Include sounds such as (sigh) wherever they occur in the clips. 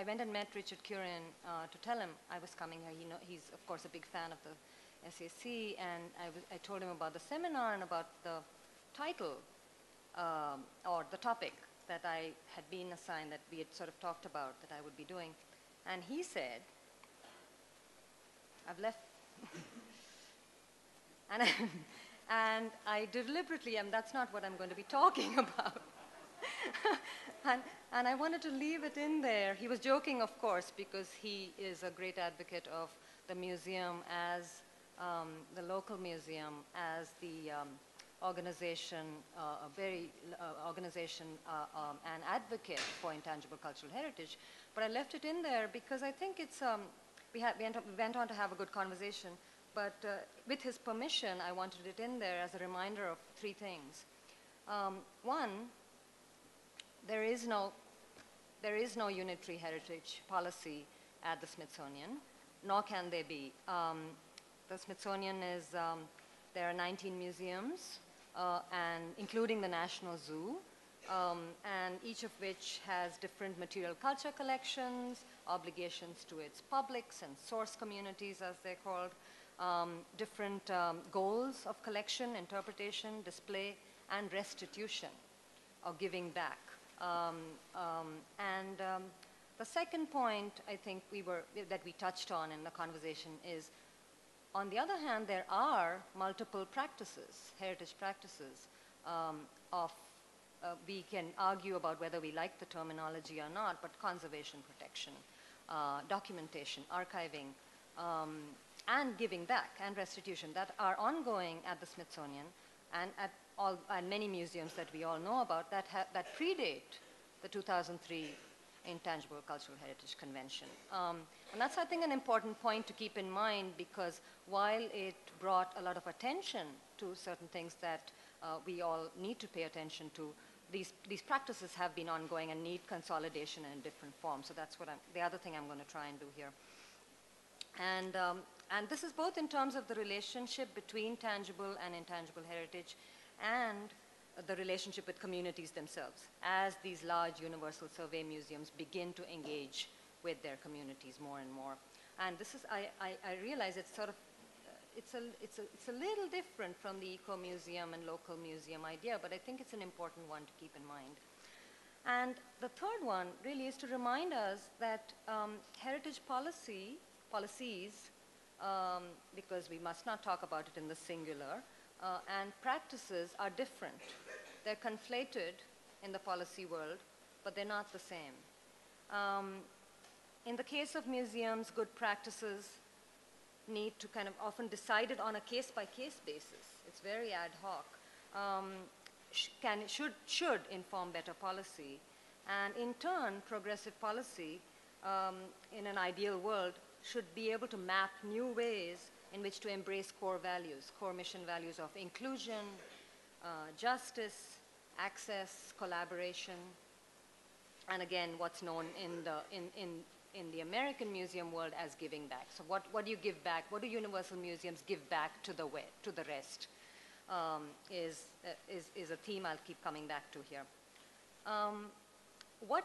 I went and met Richard Kurin uh, to tell him I was coming here. He know, he's, of course, a big fan of the SAC, and I, I told him about the seminar and about the title um, or the topic that I had been assigned that we had sort of talked about that I would be doing. And he said, I've left. (laughs) and, I, and I deliberately, and that's not what I'm going to be talking (laughs) about. (laughs) and, and I wanted to leave it in there. He was joking, of course, because he is a great advocate of the museum as um, the local museum, as the um, organization, uh, a very uh, organization uh, um, and advocate for intangible cultural heritage. But I left it in there because I think it's, um, we, had, we, went on to have a good conversation, but uh, with his permission, I wanted it in there as a reminder of three things. Um, one, there is no, there is no unitary heritage policy at the Smithsonian, nor can there be. Um, the Smithsonian is, um, there are 19 museums, uh, and including the National Zoo, um, and each of which has different material culture collections, obligations to its publics and source communities, as they're called, um, different um, goals of collection, interpretation, display, and restitution, or giving back. Um, um, and um, the second point I think we were, that we touched on in the conversation is, on the other hand, there are multiple practices, heritage practices, of, uh, we can argue about whether we like the terminology or not, but conservation protection, uh, documentation, archiving, um, and giving back and restitution that are ongoing at the Smithsonian and at all, and many museums that we all know about that, that predate the 2003 Intangible Cultural Heritage Convention. Um, and that's, I think, an important point to keep in mind because while it brought a lot of attention to certain things that uh, we all need to pay attention to, these, these practices have been ongoing and need consolidation in different forms. So that's what I'm, the other thing I'm going to try and do here. And, um, and this is both in terms of the relationship between tangible and intangible heritage and the relationship with communities themselves as these large universal survey museums begin to engage with their communities more and more. And this is, I, I, I realize it's sort of, uh, it's, a, it's, a, it's a little different from the eco-museum and local museum idea, but I think it's an important one to keep in mind. And the third one really is to remind us that um, heritage policy, policies, um, because we must not talk about it in the singular, uh, and practices are different. They're conflated in the policy world, but they're not the same. Um, in the case of museums, good practices need to kind of often decided on a case-by-case -case basis. It's very ad hoc. Um, sh can, should, should inform better policy. And in turn, progressive policy um, in an ideal world should be able to map new ways in which to embrace core values, core mission values of inclusion, uh, justice, access, collaboration, and again, what's known in the, in, in, in the American museum world as giving back. So what, what do you give back? What do universal museums give back to the, way, to the rest? Um, is, uh, is, is a theme I'll keep coming back to here. Um, what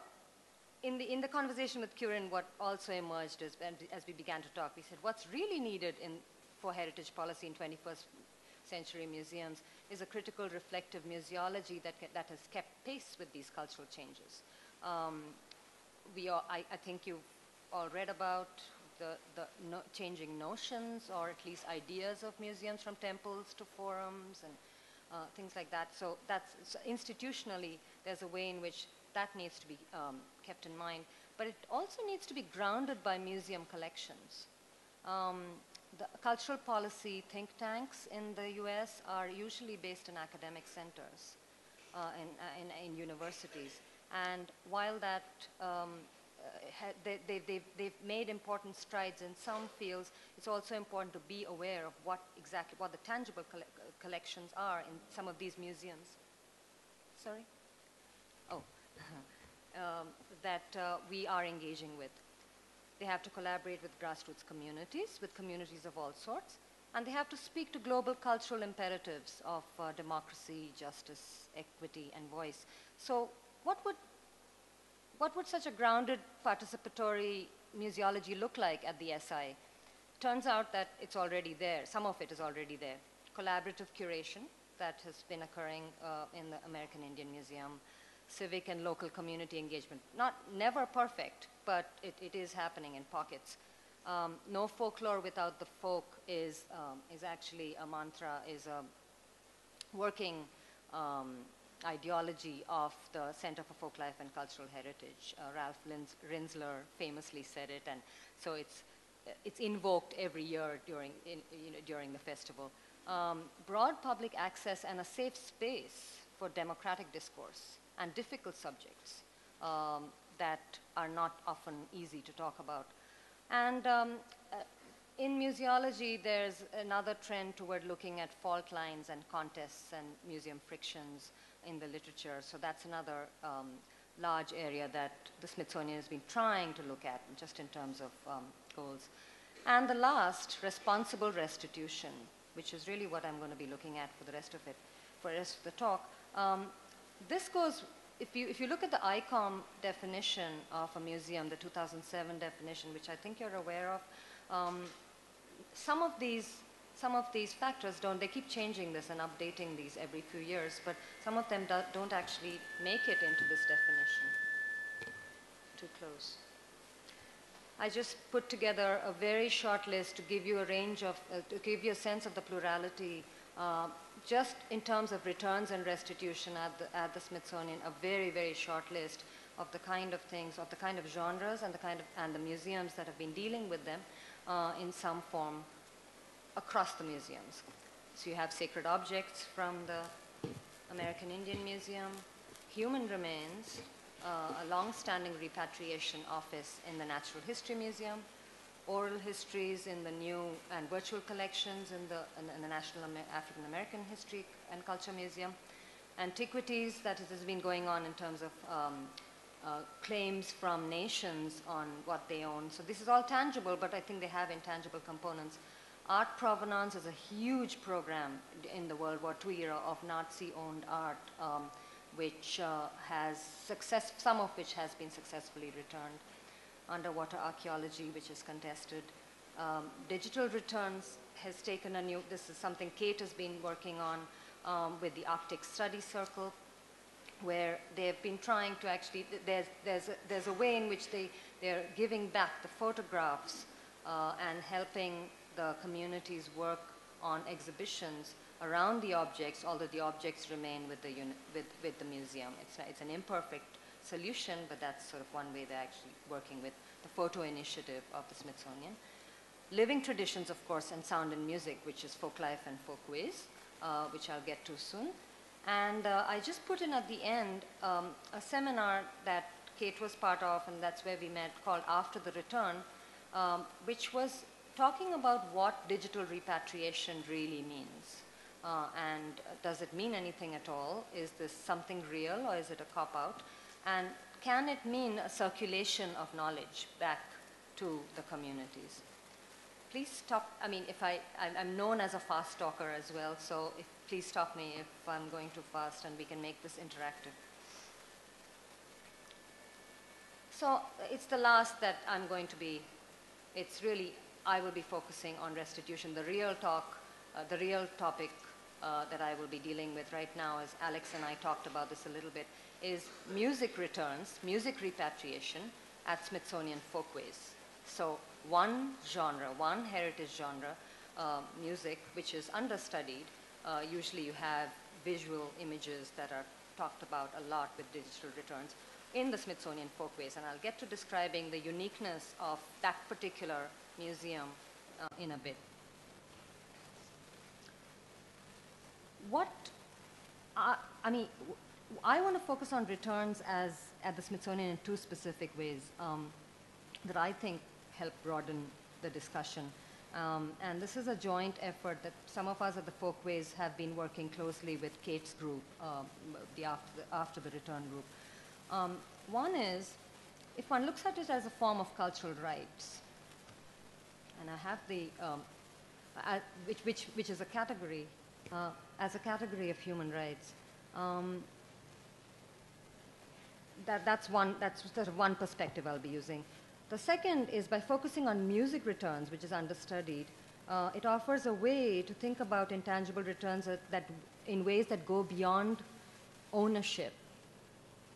in the, in the conversation with Kurin, what also emerged as, as we began to talk, we said what's really needed in, for heritage policy in 21st century museums is a critical reflective museology that, that has kept pace with these cultural changes. Um, we are, I, I, think you've all read about the, the no changing notions or at least ideas of museums from temples to forums and uh, things like that. So that's so institutionally, there's a way in which that needs to be um, kept in mind. But it also needs to be grounded by museum collections. Um, the cultural policy think tanks in the US are usually based in academic centers, uh, in, uh, in, in, universities. And while that, um, uh, they, they, they've, they've made important strides in some fields, it's also important to be aware of what exactly, what the tangible coll collections are in some of these museums. Sorry? Oh. (laughs) um, that uh, we are engaging with. They have to collaborate with grassroots communities, with communities of all sorts, and they have to speak to global cultural imperatives of uh, democracy, justice, equity, and voice. So what would what would such a grounded participatory museology look like at the SI? Turns out that it's already there. Some of it is already there. Collaborative curation that has been occurring uh, in the American Indian Museum, civic and local community engagement. Not never perfect, but it, it is happening in pockets. Um, no folklore without the folk is, um, is actually a mantra, is a working um, ideology of the Center for Folklife and Cultural Heritage. Uh, Ralph Lins Rinzler famously said it, and so it's, it's invoked every year during, in, you know, during the festival. Um, broad public access and a safe space for democratic discourse and difficult subjects um, that are not often easy to talk about. And um, uh, in museology, there's another trend toward looking at fault lines and contests and museum frictions in the literature. So that's another um, large area that the Smithsonian has been trying to look at just in terms of um, goals. And the last, responsible restitution, which is really what I'm going to be looking at for the rest of it, for the rest of the talk. Um, this goes, if you, if you look at the ICOM definition of a museum, the 2007 definition, which I think you're aware of, um, some of these some of these factors don't, they keep changing this and updating these every few years, but some of them do, don't actually make it into this definition. Too close. I just put together a very short list to give you a range of, uh, to give you a sense of the plurality, uh, just in terms of returns and restitution at the, at the Smithsonian, a very, very short list of the kind of things, of the kind of genres and the kind of, and the museums that have been dealing with them uh, in some form across the museums. So you have sacred objects from the American Indian Museum, human remains, uh, a long-standing repatriation office in the Natural History Museum, oral histories in the new and virtual collections in the, in, the National Amer African American History and Culture Museum, antiquities that has been going on in terms of um, uh, claims from nations on what they own. So this is all tangible, but I think they have intangible components. Art Provenance is a huge program in the World War II era of Nazi-owned art, um, which uh, has success, some of which has been successfully returned. Underwater archaeology, which is contested. Um, digital returns has taken a new, this is something Kate has been working on um, with the Arctic Study Circle, where they've been trying to actually, there's, there's, a, there's a way in which they, they're giving back the photographs uh, and helping the communities work on exhibitions around the objects, although the objects remain with the, with, with the museum. It's, it's an imperfect solution, but that's sort of one way they're actually working with the photo initiative of the Smithsonian. Living traditions, of course, and sound and music, which is folk life and folkways, uh, which I'll get to soon. And uh, I just put in at the end um, a seminar that Kate was part of, and that's where we met, called After the Return, um, which was talking about what digital repatriation really means. Uh, and does it mean anything at all? Is this something real or is it a cop-out? And can it mean a circulation of knowledge back to the communities? Please stop, I mean, if I, I'm known as a fast talker as well, so if, please stop me if I'm going too fast and we can make this interactive. So it's the last that I'm going to be, it's really I will be focusing on restitution. The real talk, uh, the real topic uh, that I will be dealing with right now, as Alex and I talked about this a little bit, is music returns, music repatriation at Smithsonian Folkways. So one genre, one heritage genre, uh, music, which is understudied. Uh, usually you have visual images that are talked about a lot with digital returns in the Smithsonian Folkways. And I'll get to describing the uniqueness of that particular museum uh, in a bit. What, I, I mean, I want to focus on returns as at the Smithsonian in two specific ways um, that I think help broaden the discussion. Um, and this is a joint effort that some of us at the Folkways have been working closely with Kate's group, uh, the after, the after the return group. Um, one is, if one looks at it as a form of cultural rights, and I have the, um, uh, which, which, which is a category, uh, as a category of human rights. Um, that, that's, one, that's one perspective I'll be using. The second is by focusing on music returns, which is understudied, uh, it offers a way to think about intangible returns that, that in ways that go beyond ownership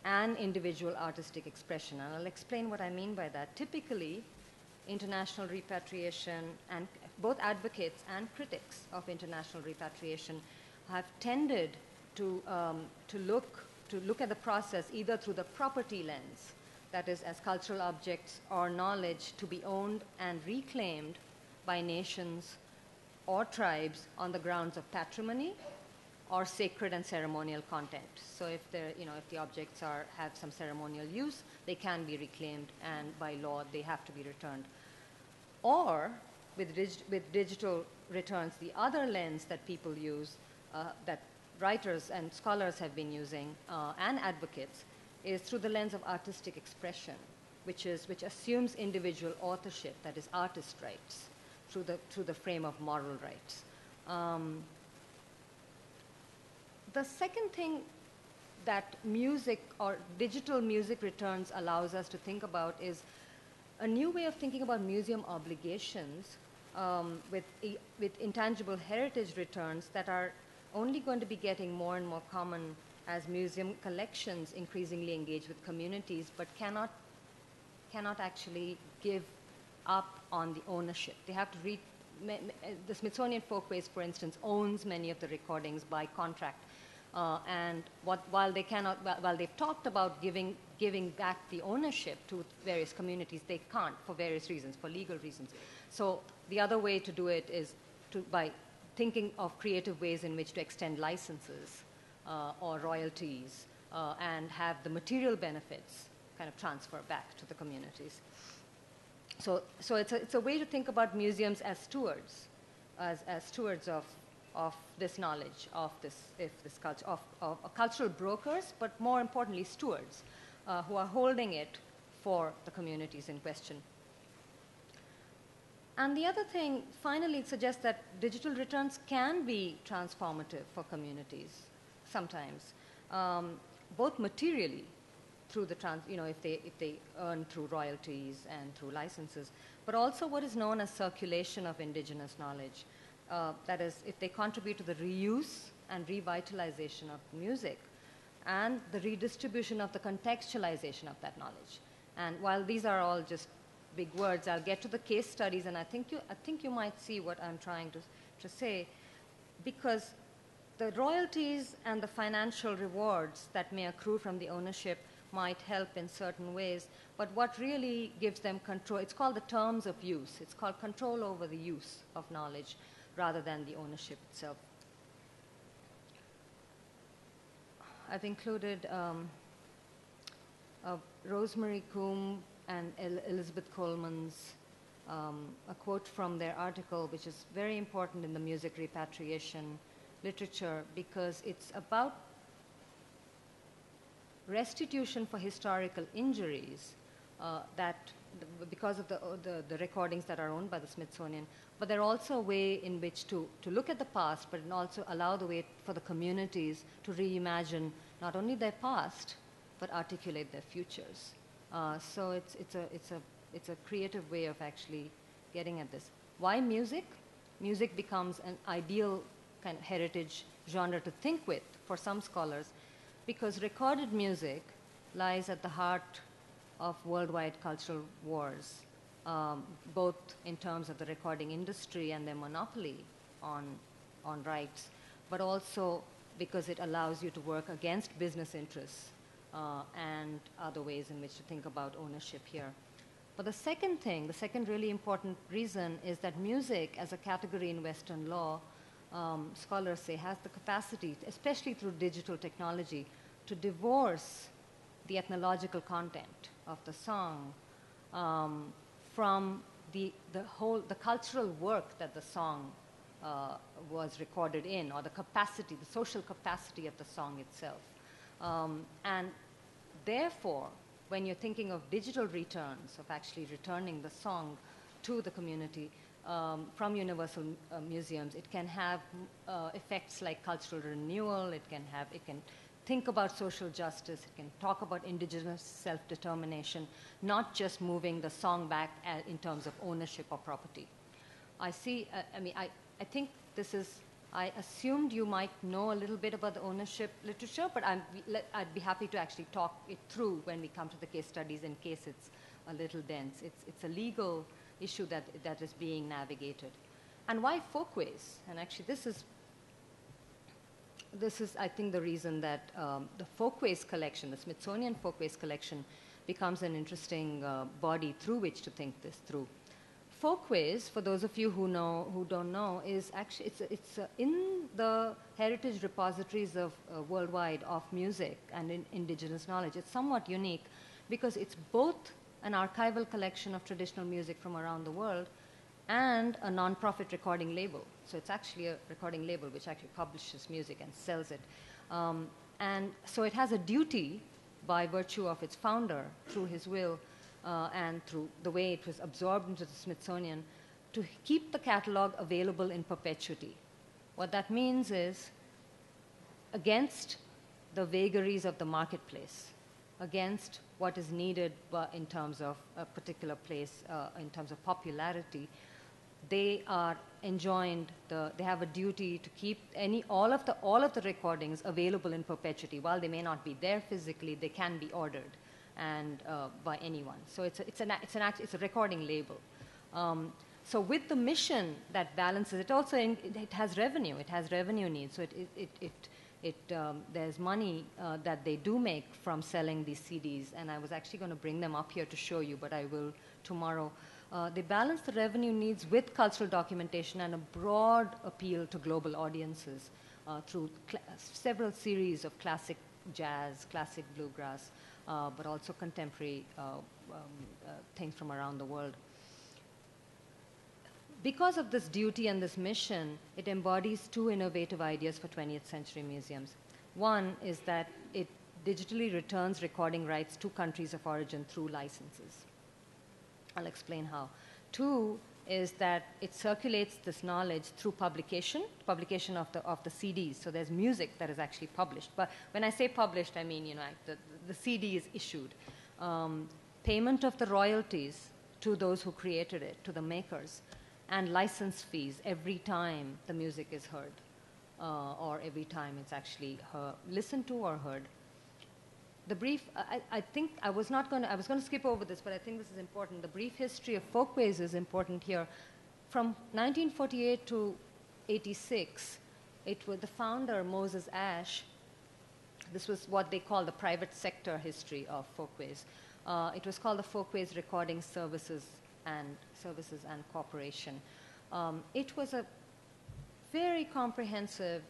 and individual artistic expression. And I'll explain what I mean by that. Typically, international repatriation and both advocates and critics of international repatriation have tended to, um, to, look, to look at the process either through the property lens, that is, as cultural objects or knowledge to be owned and reclaimed by nations or tribes on the grounds of patrimony or sacred and ceremonial content. So if, you know, if the objects are, have some ceremonial use, they can be reclaimed and by law they have to be returned. Or with, dig with digital returns, the other lens that people use, that writers and scholars have been using, uh, and advocates, is through the lens of artistic expression, which, is, which assumes individual authorship, that is artist rights, through the, through the frame of moral rights. Um, the second thing that music or digital music returns allows us to think about is a new way of thinking about museum obligations um, with, with intangible heritage returns that are only going to be getting more and more common as museum collections increasingly engage with communities but cannot, cannot actually give up on the ownership. They have to read, the Smithsonian Folkways, for instance, owns many of the recordings by contract. Uh, and what, while they cannot, while they've talked about giving, giving back the ownership to various communities, they can't for various reasons, for legal reasons. So the other way to do it is to, by thinking of creative ways in which to extend licenses uh, or royalties uh, and have the material benefits kind of transfer back to the communities. So, so it's, a, it's a way to think about museums as stewards, as, as stewards of, of this knowledge, of this, if this culture, of, of, of cultural brokers, but more importantly, stewards uh, who are holding it for the communities in question. And the other thing, finally, it suggests that digital returns can be transformative for communities sometimes, um, both materially through the trans, you know, if they, if they earn through royalties and through licenses, but also what is known as circulation of indigenous knowledge. Uh, that is, if they contribute to the reuse and revitalization of music and the redistribution of the contextualization of that knowledge. And while these are all just big words, I'll get to the case studies, and I think you, I think you might see what I'm trying to, to say, because the royalties and the financial rewards that may accrue from the ownership might help in certain ways, but what really gives them control, it's called the terms of use. It's called control over the use of knowledge rather than the ownership itself. I've included um, Rosemary Coombe and El Elizabeth Coleman's um, a quote from their article, which is very important in the music repatriation literature because it's about restitution for historical injuries uh, that because of the, the, the, recordings that are owned by the Smithsonian, but they're also a way in which to, to look at the past, but also allow the way for the communities to reimagine not only their past, but articulate their futures. Uh, so it's, it's, a, it's, a, it's a creative way of actually getting at this. Why music? Music becomes an ideal kind of heritage genre to think with for some scholars because recorded music lies at the heart of worldwide cultural wars, um, both in terms of the recording industry and their monopoly on, on rights, but also because it allows you to work against business interests uh, and other ways in which to think about ownership here. But the second thing, the second really important reason is that music as a category in Western law um, scholars say, has the capacity, especially through digital technology, to divorce the ethnological content of the song um, from the, the whole, the cultural work that the song uh, was recorded in, or the capacity, the social capacity of the song itself. Um, and therefore, when you're thinking of digital returns, of actually returning the song to the community, um, from universal uh, museums. It can have uh, effects like cultural renewal. It can have, it can think about social justice, it can talk about indigenous self-determination, not just moving the song back in terms of ownership or property. I see, uh, I mean, I, I think this is, I assumed you might know a little bit about the ownership literature, but i would be happy to actually talk it through when we come to the case studies in case it's a little dense. It's, it's a legal issue that, that is being navigated. And why folkways? And actually, this is this is, I think, the reason that um, the Folkways collection, the Smithsonian Folkways collection, becomes an interesting uh, body through which to think this through. Folkways, for those of you who know who don't know, is actually it's it's uh, in the heritage repositories of uh, worldwide of music and in indigenous knowledge. It's somewhat unique because it's both an archival collection of traditional music from around the world and a non-profit recording label. So it's actually a recording label which actually publishes music and sells it. Um, and so it has a duty by virtue of its founder through his will uh, and through the way it was absorbed into the Smithsonian to keep the catalog available in perpetuity. What that means is against the vagaries of the marketplace, against what is needed in terms of a particular place, uh, in terms of popularity, they are enjoined the, they have a duty to keep any all of the all of the recordings available in perpetuity while they may not be there physically they can be ordered and uh, by anyone. So it's a, it's an it's an it's a recording label. Um, so with the mission that balances it also in, it has revenue it has revenue needs. So it it it, it, it um, there's money uh, that they do make from selling these CDs and I was actually going to bring them up here to show you but I will tomorrow. Uh, they balance the revenue needs with cultural documentation and a broad appeal to global audiences uh, through several series of classic jazz, classic bluegrass, uh, but also contemporary uh, um, uh, things from around the world. Because of this duty and this mission, it embodies two innovative ideas for 20th century museums. One is that it digitally returns recording rights to countries of origin through licenses. I'll explain how. Two is that it circulates this knowledge through publication, publication of the, of the CDs. So there's music that is actually published. But when I say published, I mean, you know, the, the CD is issued. Um, payment of the royalties to those who created it, to the makers, and license fees every time the music is heard, uh, or every time it's actually listened to or heard the brief, I, I, think I was not going to, I was going to skip over this, but I think this is important. The brief history of folkways is important here. From 1948 to 86, it was the founder, Moses Asch, this was what they call the private sector history of folkways. Uh, it was called the Folkways Recording Services and Services and Corporation. Um, it was a very comprehensive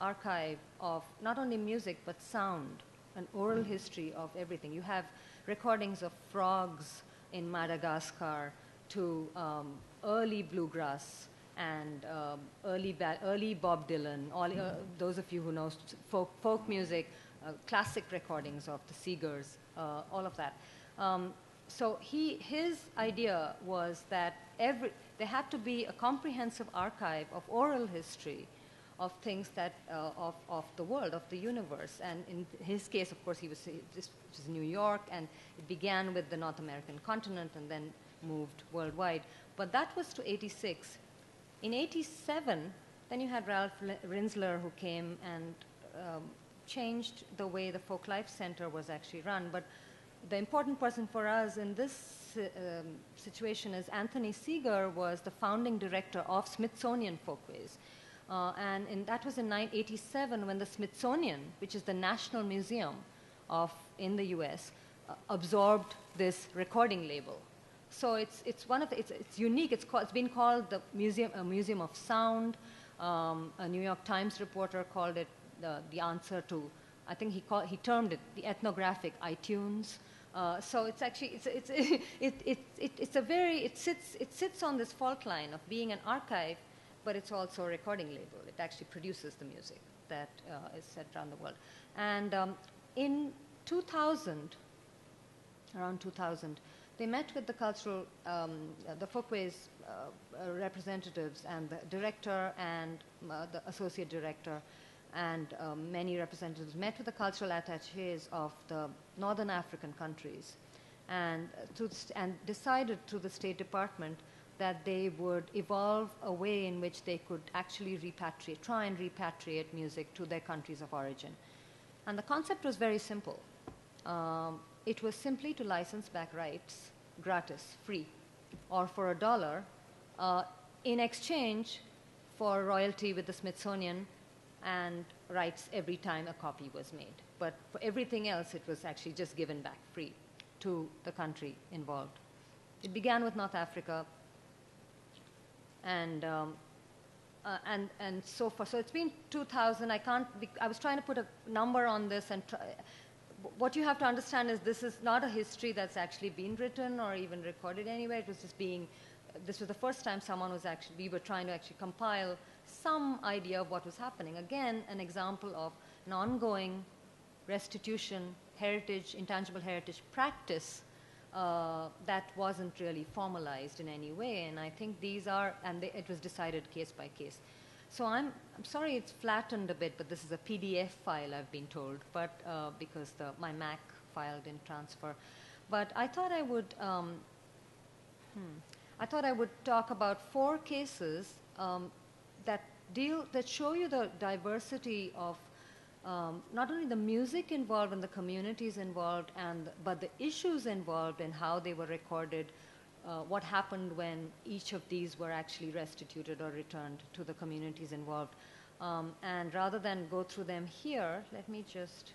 archive of not only music but sound an oral history of everything. You have recordings of frogs in Madagascar to um, early bluegrass and um, early, early Bob Dylan, all, uh, those of you who know folk, folk music, uh, classic recordings of the Seegers, uh, all of that. Um, so he, his idea was that every, there had to be a comprehensive archive of oral history of things that uh, of, of the world, of the universe. And in his case, of course, he was this was New York, and it began with the North American continent and then moved worldwide. But that was to 86. In 87, then you had Ralph Rinzler who came and um, changed the way the Folklife Center was actually run. But the important person for us in this um, situation is Anthony Seeger was the founding director of Smithsonian Folkways. Uh, and in, that was in 1987 when the Smithsonian, which is the national museum of, in the US, uh, absorbed this recording label. So it's, it's one of the, it's, it's unique. It's, called, it's been called the museum, a museum of sound. Um, a New York Times reporter called it the, the answer to, I think he, called, he termed it the ethnographic iTunes. Uh, so it's actually it's, it's, (laughs) it, it, it, it's a very it sits it sits on this fault line of being an archive but it's also a recording label. It actually produces the music that uh, is set around the world. And um, in 2000, around 2000, they met with the cultural, um, the Folkways uh, uh, representatives and the director and uh, the associate director and um, many representatives met with the cultural attaches of the northern African countries and, uh, and decided through the State Department that they would evolve a way in which they could actually repatriate, try and repatriate music to their countries of origin. And the concept was very simple. Um, it was simply to license back rights gratis, free, or for a dollar uh, in exchange for royalty with the Smithsonian and rights every time a copy was made. But for everything else, it was actually just given back free to the country involved. It began with North Africa, and um, uh, and and so far. So it's been 2000. I can't. Be, I was trying to put a number on this, and try, what you have to understand is this is not a history that's actually been written or even recorded anywhere. It was just being. This was the first time someone was actually. We were trying to actually compile some idea of what was happening. Again, an example of an ongoing restitution, heritage, intangible heritage practice uh, that wasn't really formalized in any way. And I think these are, and they, it was decided case by case. So I'm, I'm sorry it's flattened a bit, but this is a PDF file, I've been told, but uh, because the, my Mac file didn't transfer. But I thought I would, um, hmm, I thought I would talk about four cases um, that deal, that show you the diversity of um, not only the music involved and the communities involved, and but the issues involved and how they were recorded, uh, what happened when each of these were actually restituted or returned to the communities involved. Um, and rather than go through them here, let me just